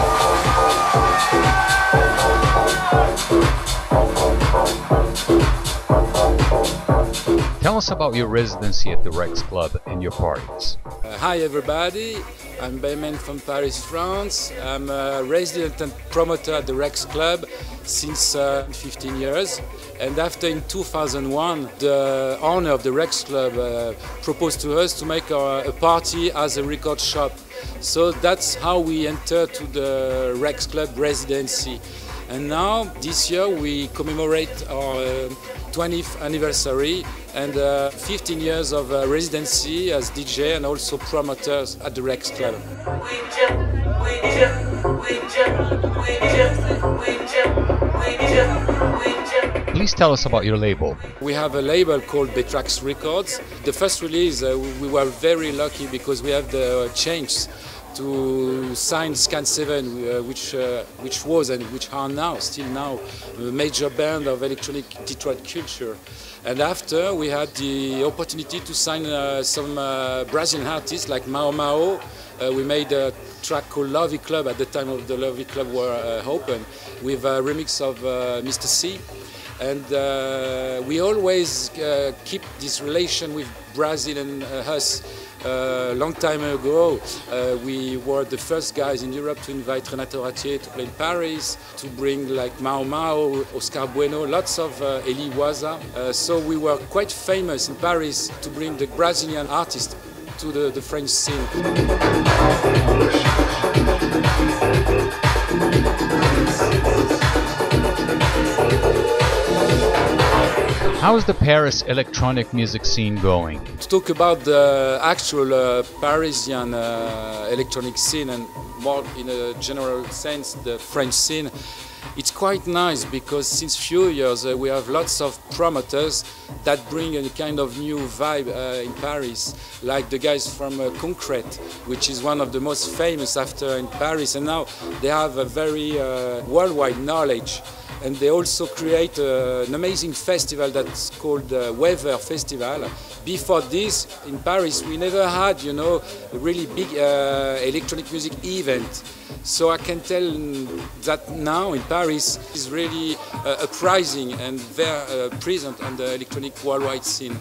Thank you. Tell us about your residency at the Rex Club and your parties. Uh, hi everybody, I'm Ben Men from Paris, France. I'm a resident and promoter at the Rex Club since uh, 15 years. And after in 2001, the owner of the Rex Club uh, proposed to us to make a, a party as a record shop. So that's how we entered to the Rex Club residency. And now, this year, we commemorate our 20th anniversary and uh, 15 years of uh, residency as DJ and also promoters at the Rex Club. Please tell us about your label. We have a label called Btrax Records. The first release, uh, we were very lucky because we have the chance to sign Scan 7, uh, which, uh, which was and which are now, still now, a major band of electronic Detroit culture. And after, we had the opportunity to sign uh, some uh, Brazilian artists like Mau Mau. Uh, we made a track called Lovey Club at the time of the Lovey Club were uh, open, with a remix of Mr. C and uh, we always uh, keep this relation with Brazil and uh, us. A long time ago, uh, we were the first guys in Europe to invite Renato Ratier to play in Paris, to bring like Mau Mau, Oscar Bueno, lots of uh, Eli Iwasa. so we were quite famous in Paris to bring the Brazilian artist to the, the French scene. How is the Paris electronic music scene going? To talk about the actual uh, Parisian uh, electronic scene and more in a general sense the French scene, it's quite nice because since few years uh, we have lots of promoters that bring a kind of new vibe uh, in Paris, like the guys from uh, Concrete, which is one of the most famous after in Paris, and now they have a very uh, worldwide knowledge and they also create uh, an amazing festival that's called uh, Weather Festival. Before this, in Paris, we never had, you know, a really big uh, electronic music event. So I can tell that now in Paris is really uh, uprising and very uh, present on the electronic worldwide scene.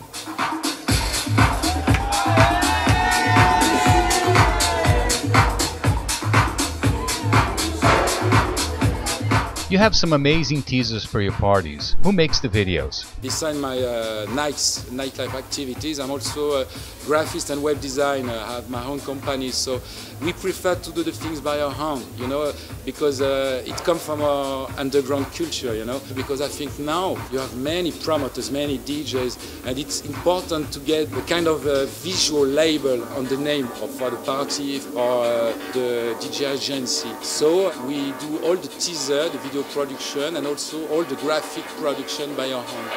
You have some amazing teasers for your parties. Who makes the videos? Besides my uh, nights, nightlife activities, I'm also a graphist and web designer. I have my own company, so we prefer to do the things by our hand, you know, because uh, it comes from our underground culture, you know. Because I think now you have many promoters, many DJs, and it's important to get a kind of a visual label on the name of for the party or uh, the DJ agency. So we do all the teaser, the video video production and also all the graphic production by our hand.